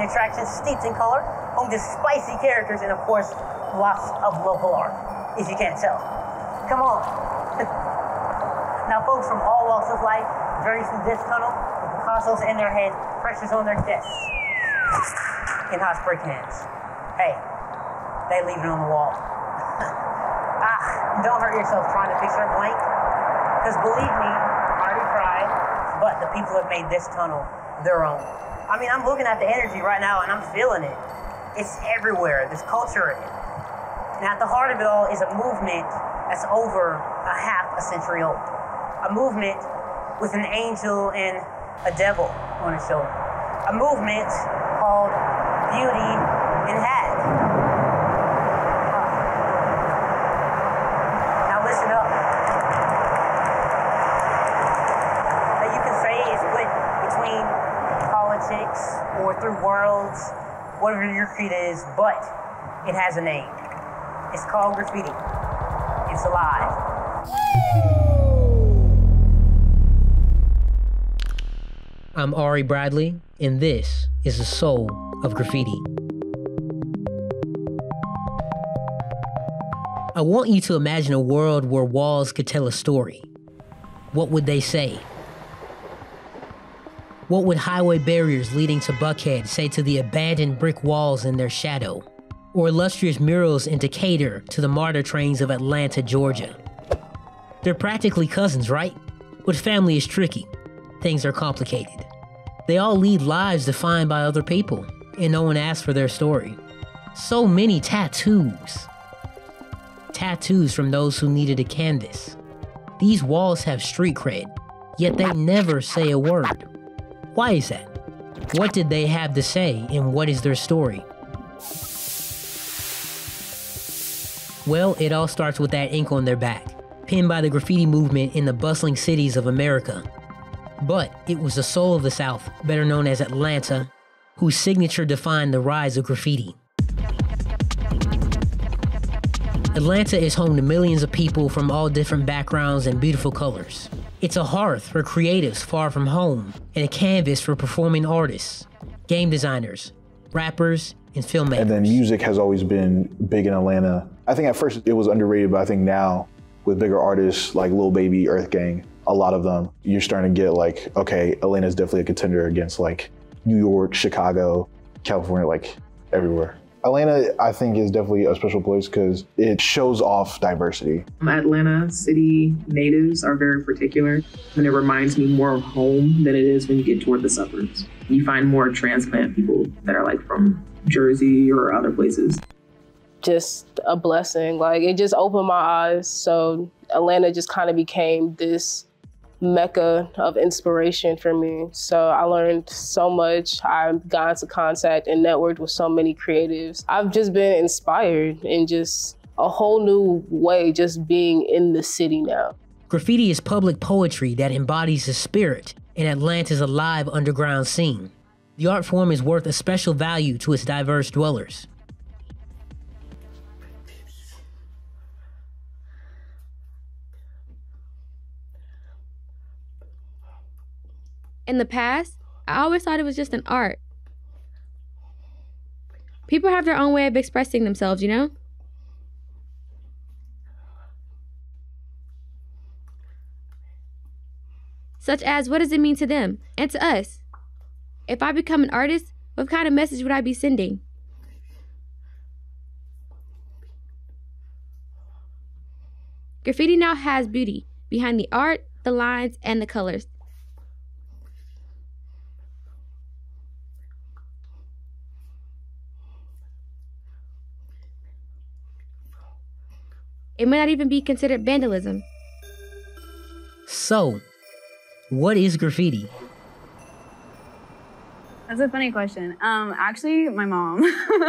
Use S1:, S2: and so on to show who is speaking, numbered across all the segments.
S1: Georgia, an attraction steeped in color, home to spicy characters, and of course, lots of local art, if you can't tell. Come on. now, folks from all walks of life journey through this tunnel with Picasso's in their heads, pressures on their desks, and hot spray cans. Hey, they leave it on the wall. ah, don't hurt yourself trying to picture a blank, because believe me, I already tried, but the people have made this tunnel their own. I mean, I'm looking at the energy right now and I'm feeling it. It's everywhere. There's culture it. And at the heart of it all is a movement that's over a half a century old. A movement with an angel and a devil on his shoulder. A movement called Beauty in Hag. Now listen up. Now you can say it's split between politics or through worlds, whatever your creed is, but it has a name. It's called graffiti. It's alive.
S2: I'm Ari Bradley, and this is the soul of graffiti. I want you to imagine a world where walls could tell a story. What would they say? What would highway barriers leading to Buckhead say to the abandoned brick walls in their shadow? Or illustrious murals in Decatur to the MARTA trains of Atlanta, Georgia? They're practically cousins, right? But family is tricky. Things are complicated. They all lead lives defined by other people, and no one asks for their story. So many tattoos. Tattoos from those who needed a canvas. These walls have street cred, yet they never say a word. Why is that? What did they have to say, and what is their story? Well, it all starts with that ink on their back, penned by the graffiti movement in the bustling cities of America. But it was the soul of the South, better known as Atlanta, whose signature defined the rise of graffiti. Atlanta is home to millions of people from all different backgrounds and beautiful colors. It's a hearth for creatives far from home and a canvas for performing artists, game designers, rappers, and filmmakers.
S3: And then music has always been big in Atlanta. I think at first it was underrated, but I think now with bigger artists like Lil Baby, Earth Gang, a lot of them, you're starting to get like, okay, Atlanta's definitely a contender against like New York, Chicago, California, like everywhere. Atlanta, I think, is definitely a special place because it shows off diversity.
S4: Atlanta city natives are very particular, and it reminds me more of home than it is when you get toward the suburbs. You find more transplant people that are like from Jersey or other places.
S5: Just a blessing. Like it just opened my eyes. So Atlanta just kind of became this mecca of inspiration for me. So I learned so much. I've got to contact and networked with so many creatives. I've just been inspired in just a whole new way just being in the city now.
S2: Graffiti is public poetry that embodies the spirit in Atlanta's alive underground scene. The art form is worth a special value to its diverse dwellers.
S6: In the past, I always thought it was just an art. People have their own way of expressing themselves, you know? Such as, what does it mean to them and to us? If I become an artist, what kind of message would I be sending? Graffiti now has beauty behind the art, the lines, and the colors. It might not even be considered vandalism.
S2: So, what is graffiti?
S7: That's a funny question. Um, actually, my mom,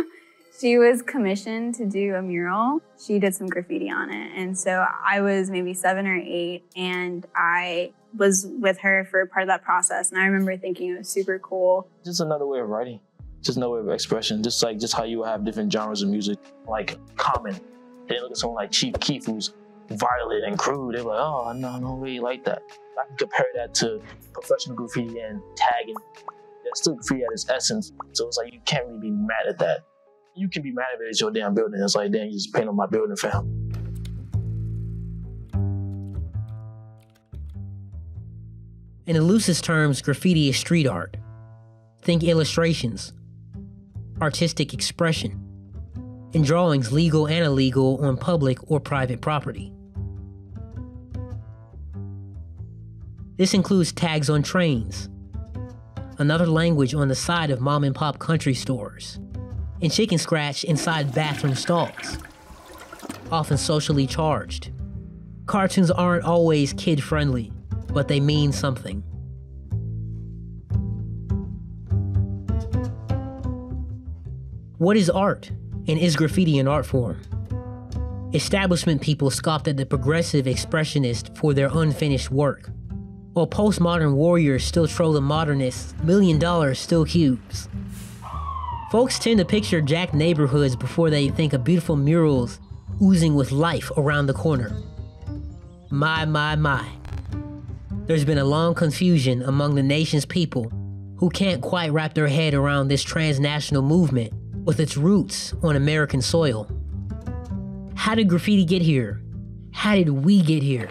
S7: she was commissioned to do a mural. She did some graffiti on it. And so I was maybe seven or eight, and I was with her for part of that process. And I remember thinking it was super cool.
S8: Just another way of writing, just another way of expression. Just like just how you have different genres of music, like common. They look at someone like Chief Keef, who's violent and crude. They're like, oh, no, I don't really like that. I can compare that to professional graffiti and tagging it's still graffiti at its essence. So it's like you can't really be mad at that. You can be mad at it it's your damn building. It's like, damn, you just paint on my building, fam.
S2: In the loosest terms, graffiti is street art. Think illustrations, artistic expression, and drawings legal and illegal on public or private property. This includes tags on trains, another language on the side of mom and pop country stores, and chicken scratch inside bathroom stalls, often socially charged. Cartoons aren't always kid friendly, but they mean something. What is art, and is graffiti an art form? Establishment people scoffed at the progressive expressionists for their unfinished work, while postmodern warriors still troll the modernists million dollar still cubes. Folks tend to picture jacked neighborhoods before they think of beautiful murals oozing with life around the corner. My, my, my. There's been a long confusion among the nation's people who can't quite wrap their head around this transnational movement with its roots on American soil. How did graffiti get here? How did we get here?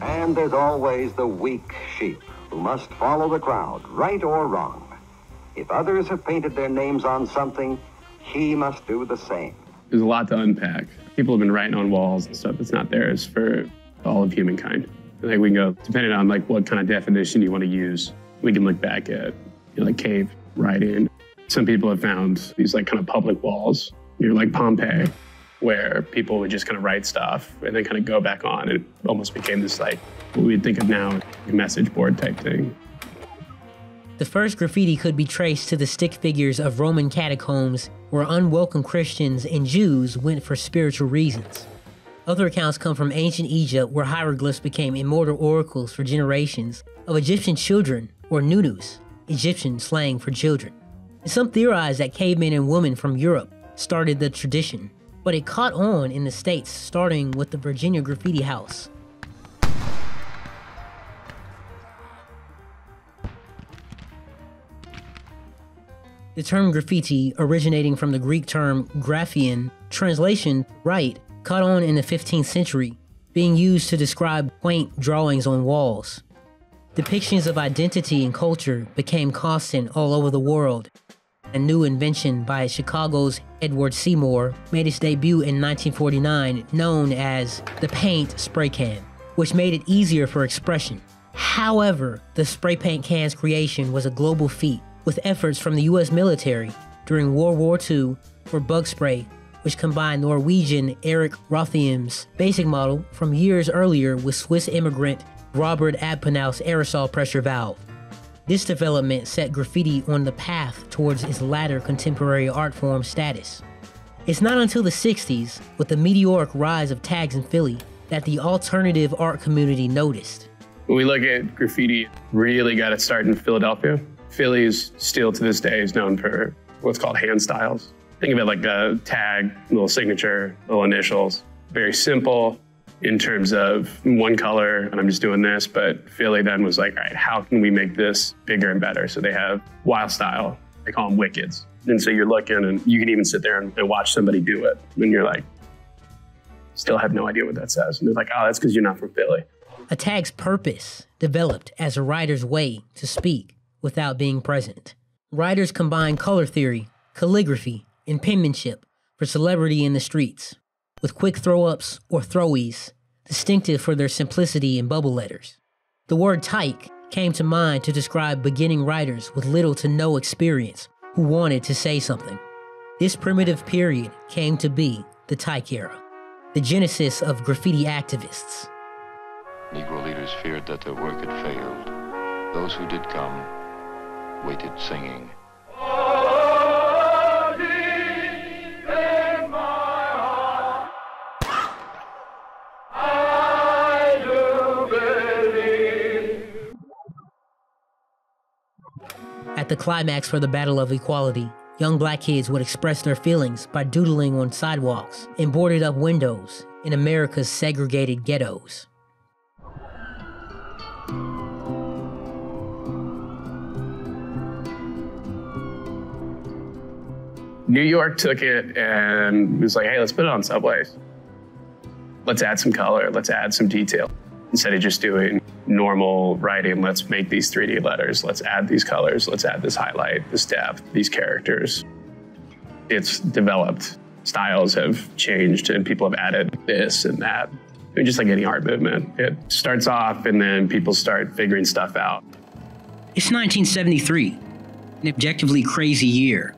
S9: And there's always the weak sheep who must follow the crowd, right or wrong. If others have painted their names on something, he must do the same.
S10: There's a lot to unpack. People have been writing on walls and stuff that's not theirs for all of humankind. I think we can go, depending on like what kind of definition you want to use, we can look back at you know, like cave writing. Some people have found these like kind of public walls, you like Pompeii, where people would just kind of write stuff and then kind of go back on. It almost became this like what we'd think of now a message board type thing.
S2: The first graffiti could be traced to the stick figures of Roman catacombs where unwelcome Christians and Jews went for spiritual reasons. Other accounts come from ancient Egypt where hieroglyphs became immortal oracles for generations of Egyptian children, or nunus, Egyptian slang for children. And some theorize that cavemen and women from Europe started the tradition, but it caught on in the States starting with the Virginia Graffiti House. The term graffiti, originating from the Greek term graphein, translation, write, caught on in the 15th century, being used to describe quaint drawings on walls. Depictions of identity and culture became constant all over the world. A new invention by Chicago's Edward Seymour made its debut in 1949, known as the paint spray can, which made it easier for expression. However, the spray paint can's creation was a global feat, with efforts from the US military during World War II for bug spray which combined Norwegian Erik Rotheim's basic model from years earlier with Swiss immigrant Robert Abplanalp's aerosol pressure valve. This development set graffiti on the path towards its latter contemporary art form status. It's not until the 60s, with the meteoric rise of tags in Philly, that the alternative art community noticed.
S10: When we look at graffiti, really got its start in Philadelphia. Philly is still to this day is known for what's called hand styles. Think of it like a tag, little signature, little initials. Very simple in terms of one color, and I'm just doing this. But Philly then was like, all right, how can we make this bigger and better? So they have wild style. They call them wickeds. And so you're looking, and you can even sit there and, and watch somebody do it. And you're like, still have no idea what that says. And they're like, oh, that's because you're not from Philly.
S2: A tag's purpose developed as a writer's way to speak without being present. Writers combine color theory, calligraphy, and penmanship for celebrity in the streets, with quick throw ups or throwies, distinctive for their simplicity in bubble letters. The word tyke came to mind to describe beginning writers with little to no experience who wanted to say something. This primitive period came to be the tyke era, the genesis of graffiti activists.
S11: Negro leaders feared that their work had failed. Those who did come waited singing.
S2: The climax for the Battle of Equality, young black kids would express their feelings by doodling on sidewalks and boarded up windows in America's segregated ghettos.
S10: New York took it and was like, hey, let's put it on subways. Let's add some color, let's add some detail instead of just doing normal writing, let's make these 3D letters, let's add these colors, let's add this highlight, this depth, these characters. It's developed. Styles have changed and people have added this and that. I mean, just like any art movement, it starts off and then people start figuring stuff out.
S2: It's 1973, an objectively crazy year.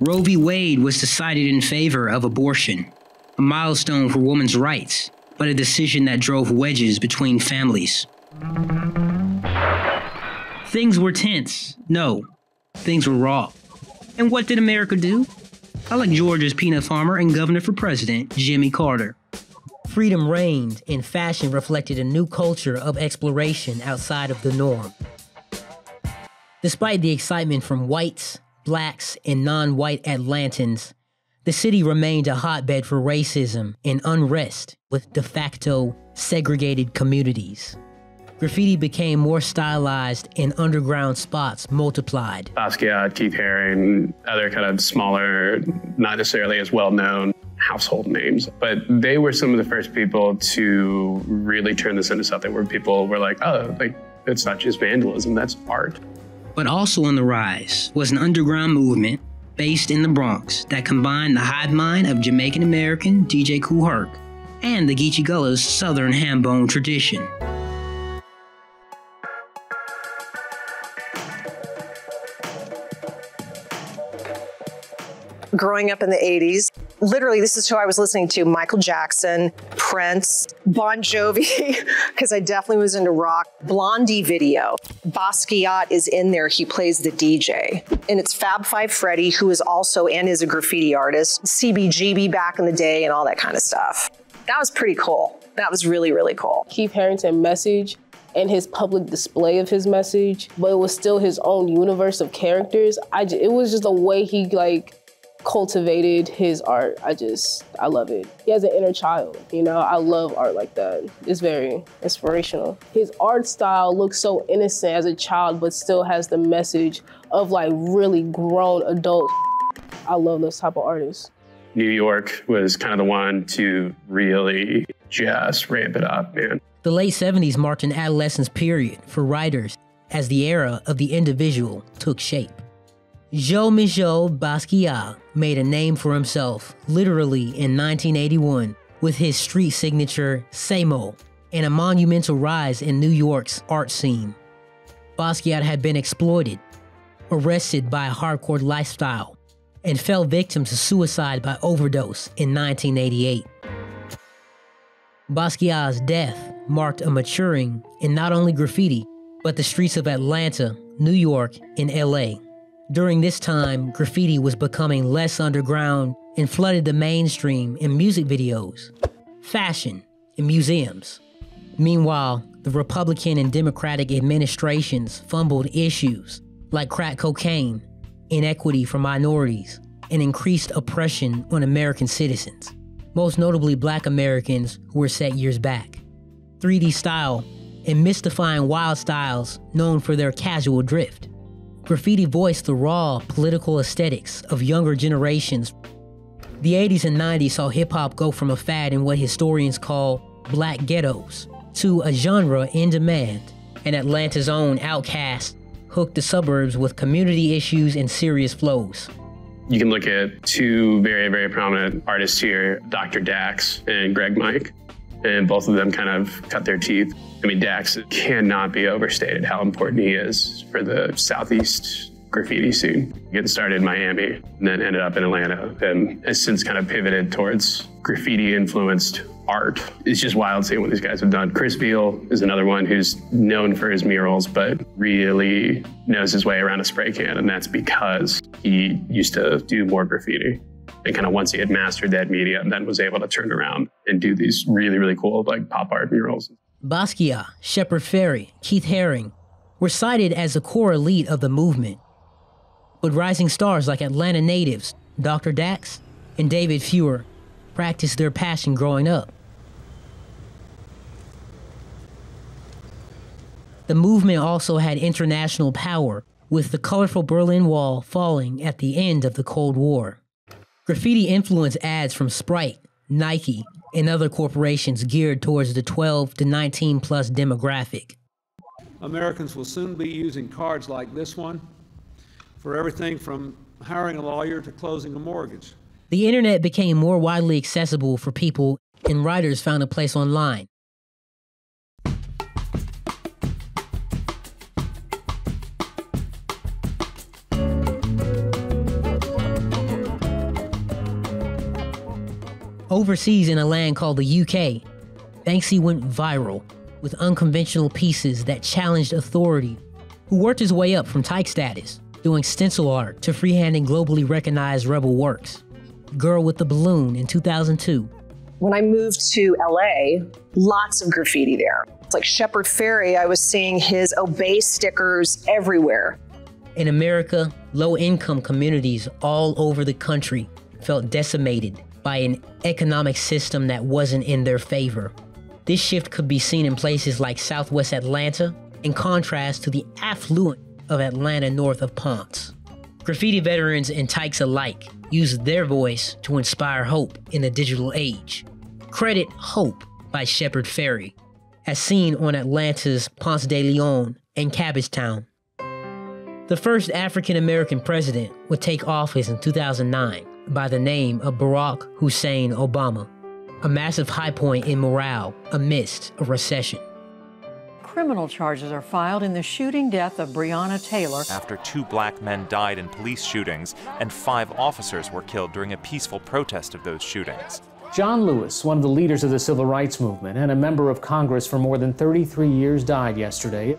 S2: Roe v. Wade was decided in favor of abortion, a milestone for women's rights, but a decision that drove wedges between families. Things were tense. No, things were raw. And what did America do? I like Georgia's peanut farmer and governor for president, Jimmy Carter. Freedom reigned, and fashion reflected a new culture of exploration outside of the norm. Despite the excitement from whites, blacks, and non white Atlantans, the city remained a hotbed for racism and unrest with de facto segregated communities. Graffiti became more stylized and underground spots multiplied.
S10: Basquiat, Keith Haring, other kind of smaller, not necessarily as well known household names, but they were some of the first people to really turn this into something where people were like, oh, like it's not just vandalism, that's art.
S2: But also on the rise was an underground movement based in the Bronx that combined the hive mind of Jamaican American DJ Kool Herc and the Geechee Gullah's Southern hambone tradition.
S12: Growing up in the 80s. Literally, this is who I was listening to Michael Jackson, Prince, Bon Jovi, because I definitely was into rock. Blondie video. Basquiat is in there. He plays the DJ. And it's Fab Five Freddy, who is also and is a graffiti artist, CBGB back in the day, and all that kind of stuff. That was pretty cool. That was really, really cool.
S5: Keith Harington message and his public display of his message, but it was still his own universe of characters. I, it was just the way he like cultivated his art. I just, I love it. He has an inner child, you know? I love art like that. It's very inspirational. His art style looks so innocent as a child, but still has the message of like really grown adult. I love those type of artists.
S10: New York was kind of the one to really just ramp it up, man.
S2: The late 70s marked an adolescence period for writers as the era of the individual took shape. Jean-Michel Basquiat made a name for himself, literally in 1981, with his street signature Samo and a monumental rise in New York's art scene. Basquiat had been exploited, arrested by a hardcore lifestyle, and fell victim to suicide by overdose in 1988. Basquiat's death marked a maturing in not only graffiti, but the streets of Atlanta, New York, and LA. During this time, graffiti was becoming less underground and flooded the mainstream in music videos, fashion, and museums. Meanwhile, the Republican and Democratic administrations fumbled issues like crack cocaine, inequity for minorities, and increased oppression on American citizens, most notably black Americans who were set years back. 3D style and mystifying wild styles known for their casual drift. Graffiti voiced the raw political aesthetics of younger generations. The 80s and 90s saw hip hop go from a fad in what historians call black ghettos to a genre in demand, and Atlanta's own Outkast hooked the suburbs with community issues and serious flows.
S10: You can look at two very, very prominent artists here, Dr. Dax and Greg Mike and both of them kind of cut their teeth. I mean, Dax cannot be overstated how important he is for the Southeast graffiti scene. Getting started in Miami and then ended up in Atlanta and has since kind of pivoted towards graffiti influenced art. It's just wild seeing what these guys have done. Chris Veal is another one who's known for his murals, but really knows his way around a spray can, and that's because he used to do more graffiti and kind of once he had mastered that medium, then was able to turn around and do these really, really cool like pop art murals.
S2: Basquiat, Shepard Fairey, Keith Haring were cited as the core elite of the movement. But rising stars like Atlanta natives, Dr. Dax, and David Fuhr practiced their passion growing up. The movement also had international power, with the colorful Berlin Wall falling at the end of the Cold War. Graffiti influenced ads from Sprite, Nike, and other corporations geared towards the 12 to 19 plus demographic.
S13: Americans will soon be using cards like this one for everything from hiring a lawyer to closing a mortgage.
S2: The internet became more widely accessible for people, and writers found a place online. Overseas in a land called the UK, Banksy went viral with unconventional pieces that challenged authority, who worked his way up from tyke status, doing stencil art to freehanding globally recognized rebel works. Girl with the Balloon in 2002.
S12: When I moved to LA, lots of graffiti there. It's like Shepard Fairey, I was seeing his obey stickers everywhere.
S2: In America, low income communities all over the country felt decimated by an economic system that wasn't in their favor. This shift could be seen in places like southwest Atlanta, in contrast to the affluent of Atlanta north of Ponce. Graffiti veterans and tykes alike used their voice to inspire hope in the digital age. Credit Hope by Shepard Fairey, as seen on Atlanta's Ponce de Leon and Cabbagetown. The first African American president would take office in 2009 by the name of Barack Hussein Obama, a massive high point in morale amidst a recession.
S14: Criminal charges are filed in the shooting death of Breonna Taylor.
S15: After two black men died in police shootings and five officers were killed during a peaceful protest of those shootings.
S16: John Lewis, one of the leaders of the civil rights movement and a member of Congress for more than 33 years, died yesterday.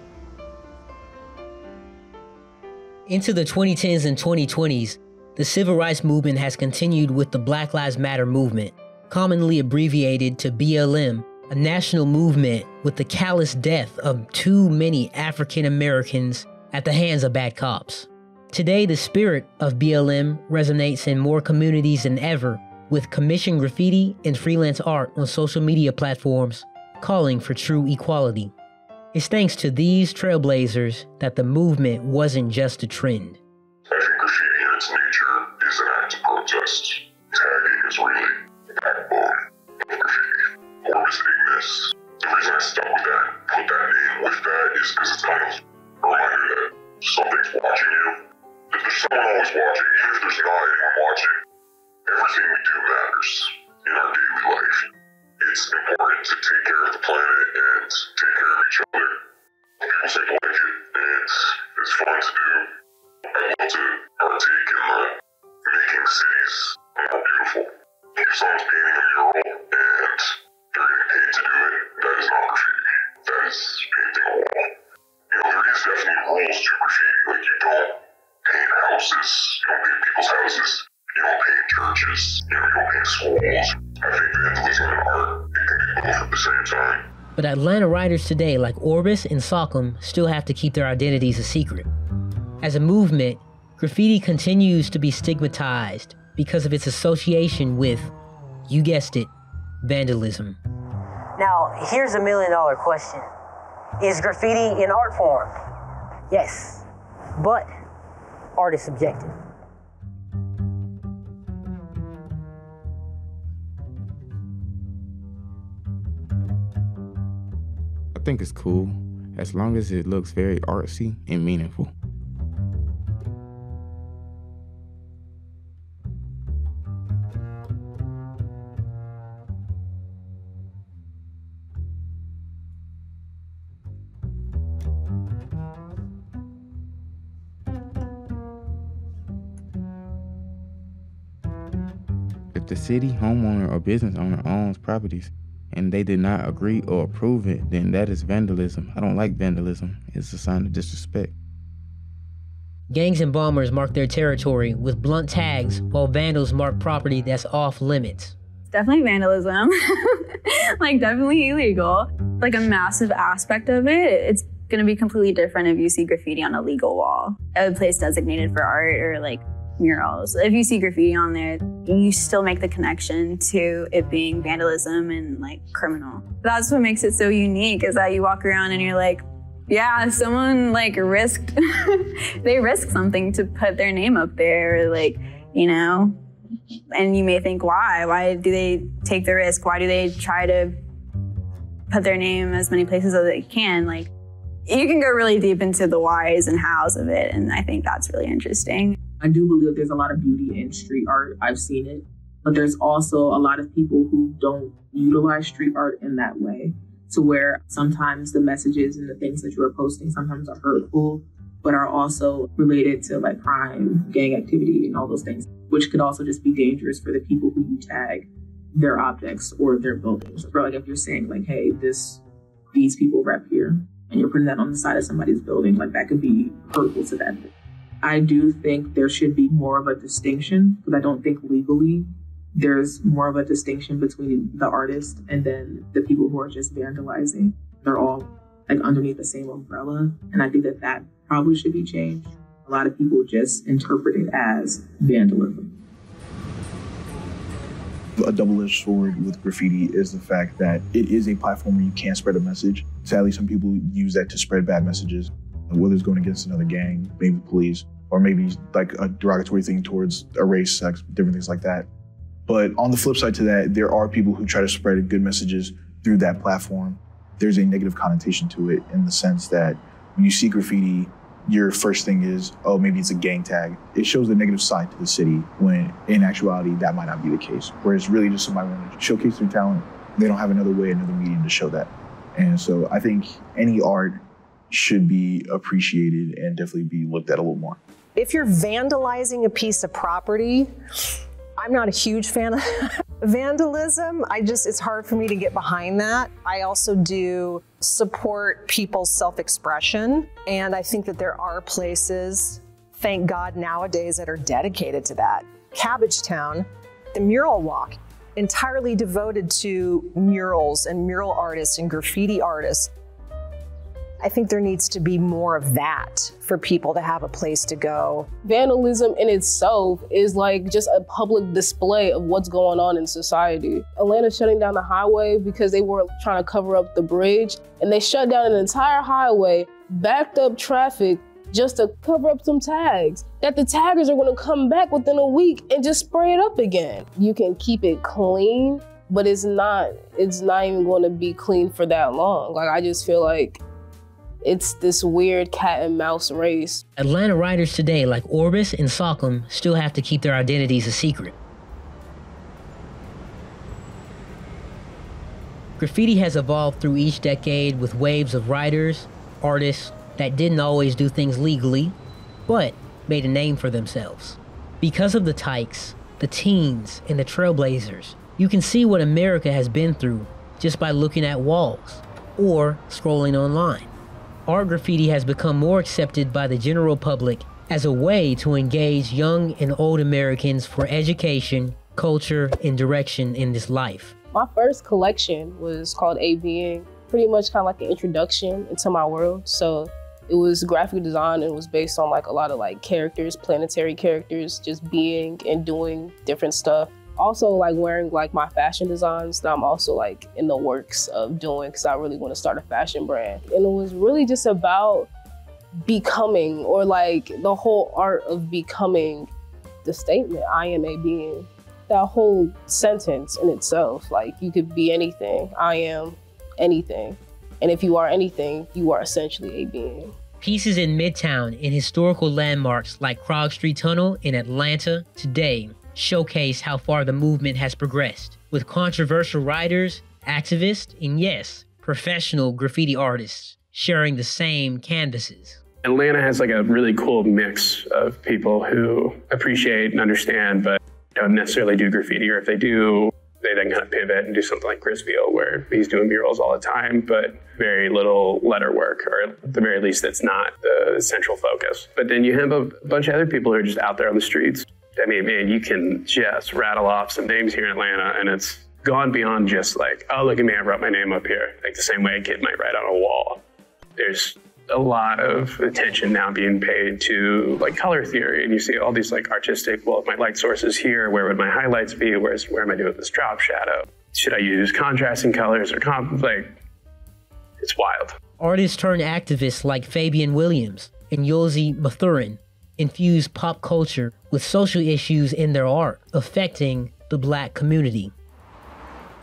S2: Into the 2010s and 2020s, the civil rights movement has continued with the Black Lives Matter movement, commonly abbreviated to BLM, a national movement with the callous death of too many African Americans at the hands of bad cops. Today, the spirit of BLM resonates in more communities than ever, with commissioned graffiti and freelance art on social media platforms calling for true equality. It's thanks to these trailblazers that the movement wasn't just a trend.
S17: Protest. Tagging is really the backbone of graffiti. Or this. The reason I stuck with that, put that name with that, is because it's kind of a reminder that something's watching you. If there's someone always watching, even if there's not anyone watching, everything we do matters in our daily life. It's important to take care of the planet and take care of each other. People seem to like it, and it's fun to do. I love to partake in the making cities more beautiful. If someone's painting a mural and they're getting paid to do it, that is not graffiti. That is painting a wall. You know, there is definitely rules to graffiti. Like, you don't paint houses, you don't paint people's houses, you don't paint churches, you know, you don't paint schools. I think vandalism and art, it can be both at the same time.
S2: But Atlanta writers today, like Orbis and Sockham, still have to keep their identities a secret. As a movement, graffiti continues to be stigmatized because of its association with, you guessed it, vandalism.
S1: Now, here's a million dollar question Is graffiti an art form? Yes, but art is subjective.
S18: I think it's cool as long as it looks very artsy and meaningful. City, homeowner, or business owner owns properties and they did not agree or approve it, then that is vandalism. I don't like vandalism. It's a sign of disrespect.
S2: Gangs and bombers mark their territory with blunt tags, while vandals mark property that's off limits.
S7: It's definitely vandalism. like, definitely illegal. Like, a massive aspect of it, it's going to be completely different if you see graffiti on a legal wall, a place designated for art or like murals. If you see graffiti on there, you still make the connection to it being vandalism and like criminal. That's what makes it so unique is that you walk around and you're like, yeah, someone like risked, they risked something to put their name up there, like, you know, And you may think, why? Why do they take the risk? Why do they try to put their name as many places as they can? Like, you can go really deep into the whys and hows of it. And I think that's really interesting.
S4: I do believe there's a lot of beauty in street art. I've seen it. But there's also a lot of people who don't utilize street art in that way to where sometimes the messages and the things that you are posting sometimes are hurtful, but are also related to like crime, gang activity, and all those things, which could also just be dangerous for the people who you tag their objects or their buildings. Or like if you're saying like, hey, this these people rep here, and you're putting that on the side of somebody's building, like that could be hurtful to them. I do think there should be more of a distinction because I don't think legally there's more of a distinction between the artist and then the people who are just vandalizing. They're all like underneath the same umbrella. And I think that that probably should be changed. A lot of people just interpret it as vandalism.
S3: A double edged sword with graffiti is the fact that it is a platform where you can spread a message. Sadly, some people use that to spread bad messages, whether it's going against another gang, maybe police, or maybe like a derogatory thing towards a race, sex, different things like that. But on the flip side to that, there are people who try to spread good messages through that platform. There's a negative connotation to it in the sense that when you see graffiti, your first thing is, oh, maybe it's a gang tag. It shows the negative side to the city when in actuality, that might not be the case. Whereas really just somebody wanting to showcase their talent, they don't have another way, another medium to show that. And so I think any art should be appreciated and definitely be looked at a little more.
S12: If you're vandalizing a piece of property, I'm not a huge fan of vandalism. I just, it's hard for me to get behind that. I also do support people's self expression. And I think that there are places, thank God nowadays, that are dedicated to that. Cabbagetown, the mural walk, entirely devoted to murals and mural artists and graffiti artists. I think there needs to be more of that for people to have a place to go.
S5: Vandalism in itself is like just a public display of what's going on in society. Atlanta shutting down the highway because they were trying to cover up the bridge, and they shut down an entire highway, backed up traffic just to cover up some tags that the taggers are going to come back within a week and just spray it up again. You can keep it clean, but it's not it's not even going to be clean for that long. Like I just feel like it's this weird cat and mouse race.
S2: Atlanta writers today, like Orbis and Salcom, still have to keep their identities a secret. Graffiti has evolved through each decade with waves of writers, artists that didn't always do things legally, but made a name for themselves. Because of the Tykes, the teens, and the trailblazers, you can see what America has been through just by looking at walls or scrolling online art graffiti has become more accepted by the general public as a way to engage young and old Americans for education, culture, and direction in this life.
S5: My first collection was called A Being, pretty much kind of like an introduction into my world. So it was graphic design and was based on like a lot of like characters, planetary characters, just being and doing different stuff also like wearing like my fashion designs that I'm also like in the works of doing because I really want to start a fashion brand. And it was really just about becoming or like the whole art of becoming the statement I am a being. That whole sentence in itself, like you could be anything. I am anything. And if you are anything, you are essentially a being.
S2: Pieces in Midtown and historical landmarks like Krog Street Tunnel in Atlanta today showcase how far the movement has progressed, with controversial writers, activists, and yes, professional graffiti artists sharing the same canvases.
S10: Atlanta has like a really cool mix of people who appreciate and understand, but don't necessarily do graffiti, or if they do, they then kind of pivot and do something like Chris Veal, where he's doing murals all the time, but very little letter work, or at the very least, that's not the central focus. But then you have a bunch of other people who are just out there on the streets I mean, man, you can just rattle off some names here in Atlanta, and it's gone beyond just like, oh, look at me, I wrote my name up here, like the same way a kid might write on a wall. There's a lot of attention now being paid to like color theory, and you see all these like artistic. Well, if my light source is here, where would my highlights be? Where's where am I doing this drop shadow? Should I use contrasting colors or comp? Like, it's wild.
S2: Artists turned activists like Fabian Williams and Yulzi Mathurin infuse pop culture with social issues in their art affecting the black community.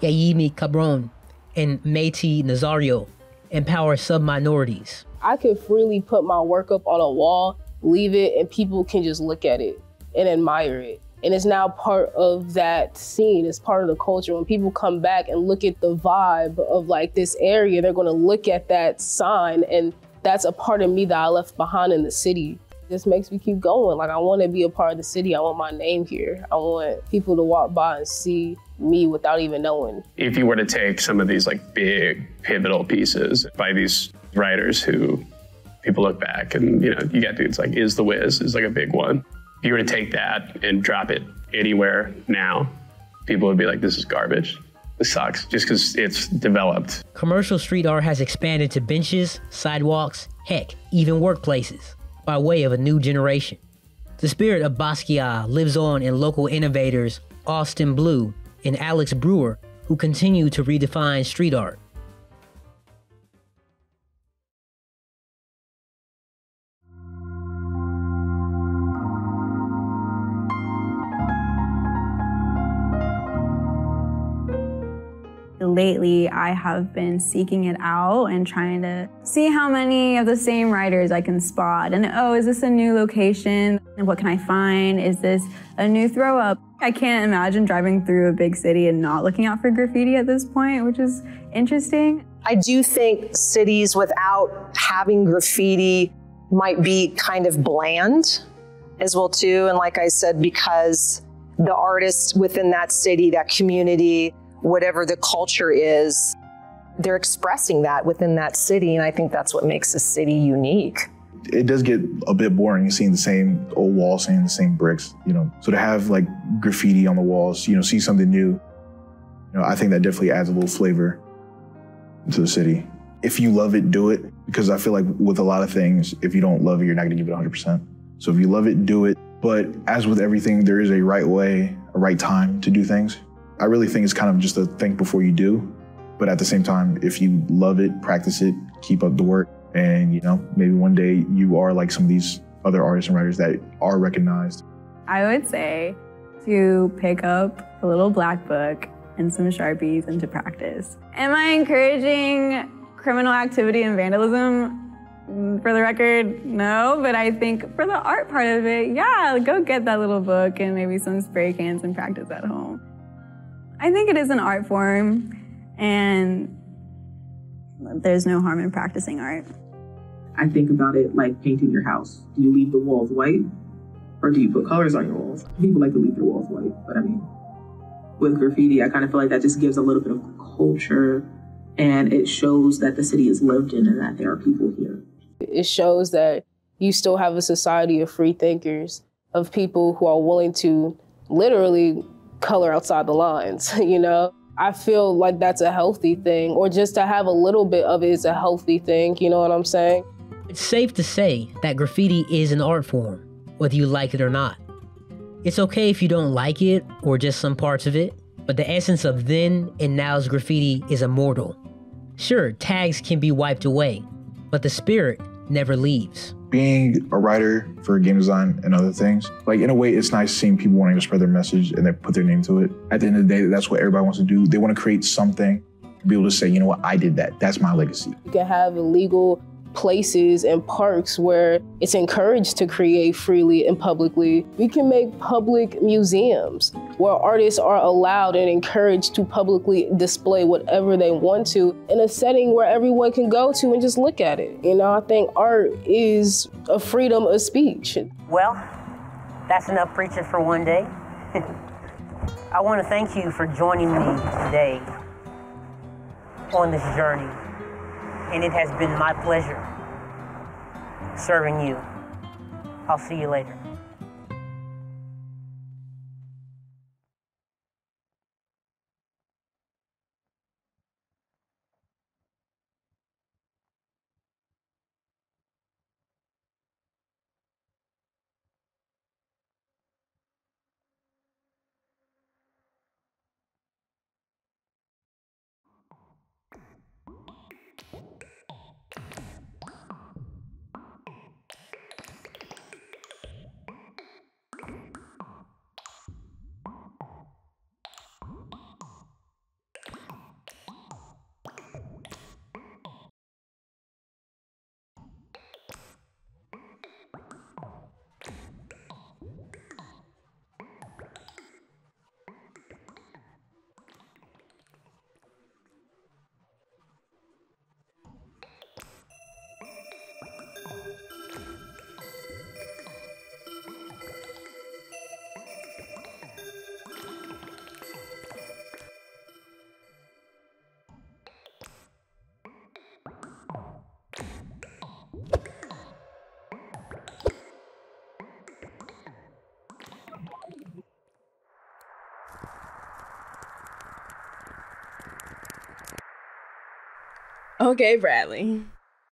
S2: Yehimi Cambrón and Métis Nazario empower sub-minorities.
S5: I could freely put my work up on a wall, leave it, and people can just look at it and admire it. And it's now part of that scene, it's part of the culture. When people come back and look at the vibe of like this area, they're gonna look at that sign and that's a part of me that I left behind in the city. This makes me keep going. Like I want to be a part of the city. I want my name here. I want people to walk by and see me without even knowing.
S10: If you were to take some of these like big pivotal pieces by these writers who people look back and you know you got dudes like IZ the WIZ is like a big one. If you were to take that and drop it anywhere now, people would be like, "This is garbage. This sucks," just because it's developed.
S2: Commercial street art has expanded to benches, sidewalks, heck, even workplaces by way of a new generation. The spirit of Basquiat lives on in local innovators Austin Blue and Alex Brewer, who continue to redefine street art.
S7: Lately, I have been seeking it out and trying to see how many of the same writers I can spot. And oh, is this a new location? And what can I find? Is this a new throw up? I can't imagine driving through a big city and not looking out for graffiti at this point, which is interesting.
S12: I do think cities without having graffiti might be kind of bland as well too and like I said because the artists within that city, that community, whatever the culture is, they're expressing that within that city. And I think that's what makes a city unique.
S3: It does get a bit boring seeing the same old walls, seeing the same bricks, you know. So to have like graffiti on the walls, you know, see something new, you know, I think that definitely adds a little flavor to the city. If you love it, do it. Because I feel like with a lot of things, if you don't love it, you're not gonna give it 100%. So if you love it, do it. But as with everything, there is a right way, a right time to do things. I really think it's kind of just a think before you do. But at the same time, if you love it, practice it, keep up the work, and you know, maybe one day you are like some of these other artists and writers that are recognized.
S7: I would say to pick up a little black book and some Sharpies and to practice. Am I encouraging criminal activity and vandalism? Mm, For the record, no, but I think for the art part of it, yeah, go get that little book and maybe some spray cans and practice at home. I think it is an art form, and there's no harm in practicing art.
S4: I think about it like painting your house. Do you leave the walls white or do you put colors on your walls? People like to leave their walls white, but I mean, with graffiti, I kind of feel like that just gives a little bit of culture and it shows that the city is lived in and that there are people here.
S5: It shows that you still have a society of free thinkers, of people who are willing to literally color outside the lines, you know? I feel like that's a healthy thing, or just to have a little bit of it is a healthy thing, you know what I'm saying?
S2: It's safe to say that graffiti is an art form, whether you like it or not. It's okay if you don't like it or just some parts of it, but the essence of then and now's graffiti is immortal. Sure, tags can be wiped away, but the spirit never leaves.
S3: Being a writer for game design and other things, like in a way, it's nice seeing people wanting to spread their message and they put their name to it. At the end of the day, that's what everybody wants to do. They want to create something, be able to say, you know what, I did that. That's my legacy.
S5: You can have illegal places and parks where it's encouraged to create freely and publicly. We can make public museums where artists are allowed and encouraged to publicly display whatever they want to in a setting where everyone can go to and just look at it. You know, I think art is a freedom of speech.
S1: Well, that's enough preaching for one day. I want to thank you for joining me today on this journey. And it has been my pleasure serving you. I'll see you later.
S7: Okay, Bradley.